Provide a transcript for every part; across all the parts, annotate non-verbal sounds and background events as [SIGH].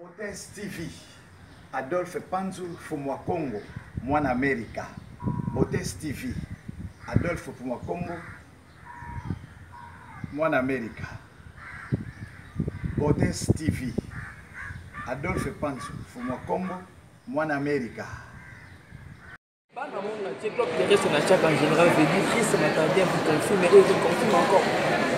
Potence TV, Adolphe Panzu Fumwa Congo, Mwana Amerika. Potence TV, Adolphe Fumwa Congo, Mwana Amerika. Potence TV, Adolphe Panzu Fumwa Congo, Mwana Amerika. reste na chak en général veut dire christ matardien vous confirme oyo ezoconfirme encore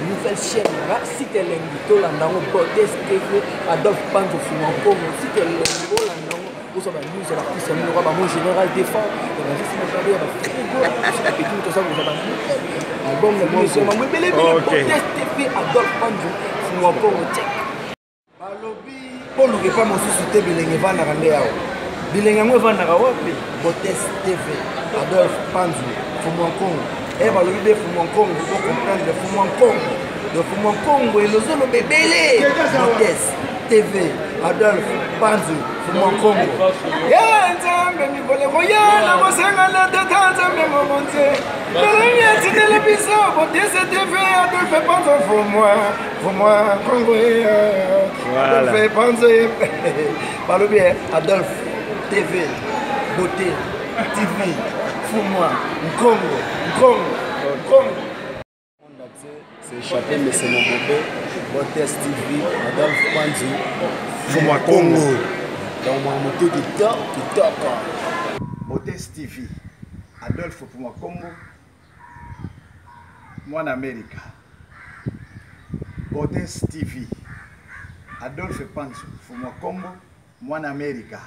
nouvelle chaîne ra sikelengi tolandango botesteve adolphe panzofuma mpongo sikelengi olandango ozwa banews ya bakrist ya minoka bango général défend ya bajisi matardien ya bafrigo sopekini toza kozwa baalbum ya minosomamo ebelebele botesteve adolphe panzofuma mpongo cek balobi mpo lukepa mosusu te bilenge vandaka nde awa bilenge yango evandaka wapi botes tv adolf panzu fumwankongo e eh, balobi be fumwankongo ocomprendre fumwankongo de fumwankongo elozoloba ebele botes tv adolf panzu fumwankongo ya nzambe mikoleko ya na kosenga na tata nzambe mobonze belongi atinele biso botes tv adolf panzu fumwa fumwankongo eh, eh. adolf panzu [LAUGHS] balobi adolf TV, beauté, TV, Foumoua, Nkongo, Nkongo, Nkongo. C'est échappé, mais c'est mon bébé. Bottes TV, Madame Panzu, Foumoua Congo. Donc, moi, mon tout qui top, qui top. Bottes TV, Adolphe Foumoua Congo, Mwana America. Bottes TV, Adolphe Panzu, Foumoua Congo, Mwana America.